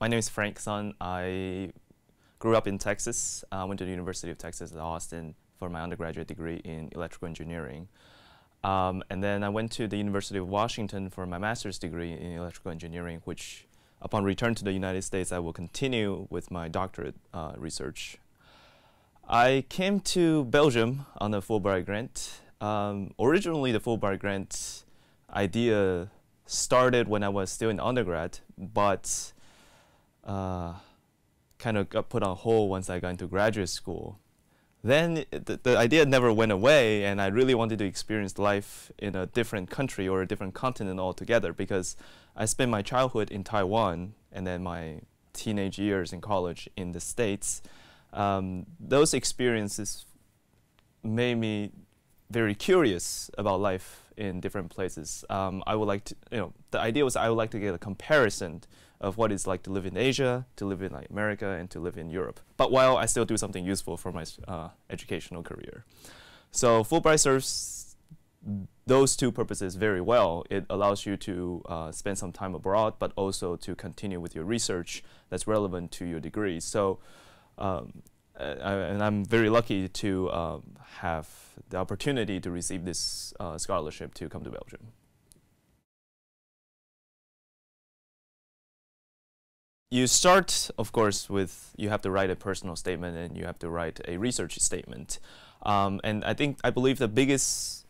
my name is Frank Sun. I grew up in Texas. I went to the University of Texas at Austin for my undergraduate degree in electrical engineering. Um, and then I went to the University of Washington for my master's degree in electrical engineering, which upon return to the United States, I will continue with my doctorate uh, research. I came to Belgium on a Fulbright grant. Um, originally, the Fulbright grant idea started when I was still in undergrad, but uh, kind of got put on hold once I got into graduate school. Then the, the idea never went away, and I really wanted to experience life in a different country or a different continent altogether because I spent my childhood in Taiwan and then my teenage years in college in the States. Um, those experiences made me very curious about life in different places. Um, I would like to, you know, the idea was I would like to get a comparison of what it's like to live in Asia, to live in like America, and to live in Europe. But while I still do something useful for my uh, educational career. So Fulbright serves those two purposes very well. It allows you to uh, spend some time abroad, but also to continue with your research that's relevant to your degree. So, um, uh, and I'm very lucky to um, have the opportunity to receive this uh, scholarship to come to Belgium. You start, of course, with you have to write a personal statement and you have to write a research statement. Um, and I think, I believe the biggest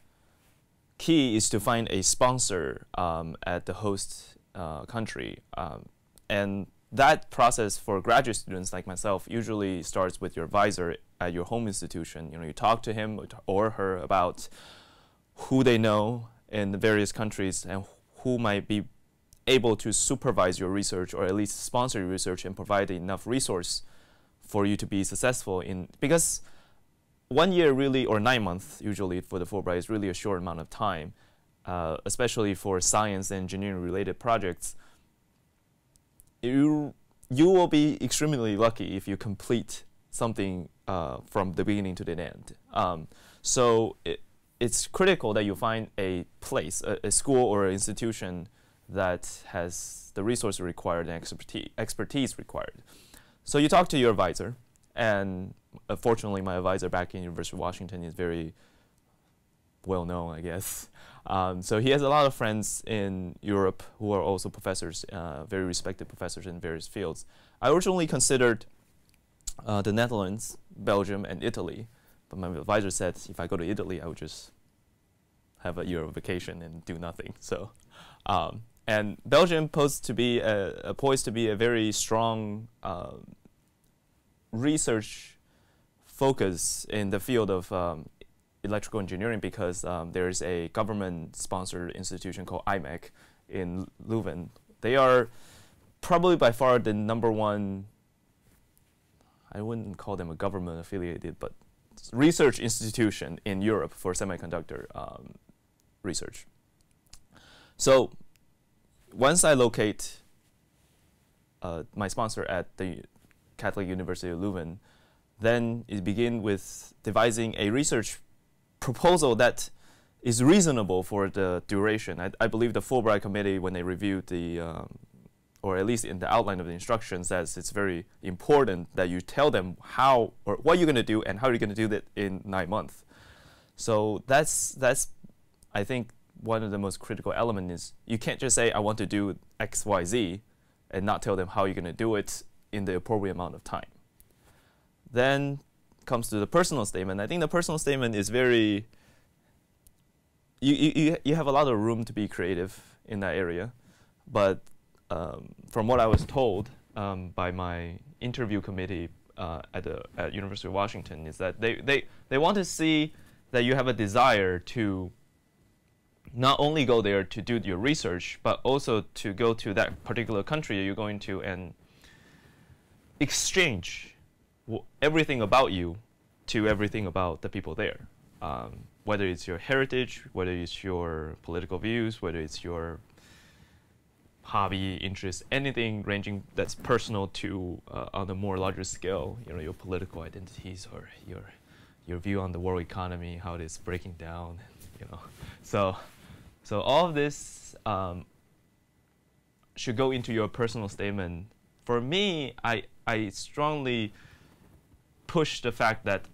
key is to find a sponsor um, at the host uh, country. Um, and that process for graduate students like myself usually starts with your advisor at your home institution. You know, you talk to him or her about who they know in the various countries and who might be able to supervise your research or at least sponsor your research and provide enough resource for you to be successful in because one year really or nine months usually for the Fulbright is really a short amount of time, uh, especially for science and engineering related projects. You you will be extremely lucky if you complete something uh, from the beginning to the end. Um, so it, it's critical that you find a place, a, a school or institution that has the resources required and expertise, expertise required. So you talk to your advisor, and uh, fortunately, my advisor back in University of Washington is very well known, I guess. Um, so he has a lot of friends in Europe who are also professors, uh, very respected professors in various fields. I originally considered uh, the Netherlands, Belgium, and Italy, but my advisor said if I go to Italy, I would just have a year of vacation and do nothing. So, um, and Belgium posed to be a, a, poised to be a very strong uh, research focus in the field of um, electrical engineering because um, there's a government-sponsored institution called IMEC in Leuven. They are probably by far the number one. I wouldn't call them a government affiliated, but research institution in Europe for semiconductor um, research. So once I locate uh, my sponsor at the Catholic University of Leuven, then it begin with devising a research proposal that is reasonable for the duration. I, I believe the Fulbright committee, when they reviewed the, um, or at least in the outline of the instructions, says it's very important that you tell them how or what you're going to do and how you're going to do that in nine months. So that's that's, I think, one of the most critical elements is you can't just say I want to do X, Y, Z, and not tell them how you're going to do it in the appropriate amount of time. Then comes to the personal statement. I think the personal statement is very you, you, you have a lot of room to be creative in that area. But um, from what I was told um, by my interview committee uh, at the at University of Washington is that they, they, they want to see that you have a desire to not only go there to do your research, but also to go to that particular country you're going to and exchange everything about you to everything about the people there. Um, whether it's your heritage, whether it's your political views, whether it's your hobby, interest, anything ranging that's personal to uh, on a more larger scale, you know, your political identities or your your view on the world economy, how it is breaking down, you know. So so all of this um, should go into your personal statement for me, I I strongly push the fact that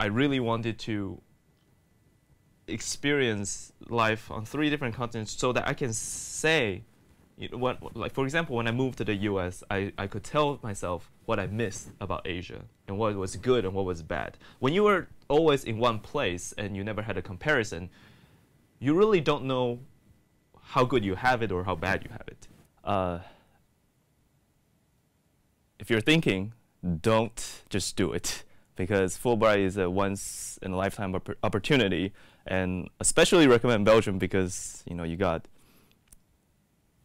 I really wanted to experience life on three different continents so that I can say, you know, what, like for example, when I moved to the U.S., I, I could tell myself what I missed about Asia and what was good and what was bad. When you were always in one place and you never had a comparison, you really don't know how good you have it or how bad you have it. Uh, if you're thinking, don't just do it because Fulbright is a once in a lifetime opp opportunity, and especially recommend Belgium because you know you got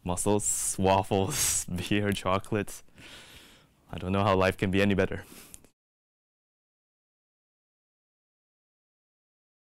mussels, waffles, beer, chocolate. I don't know how life can be any better.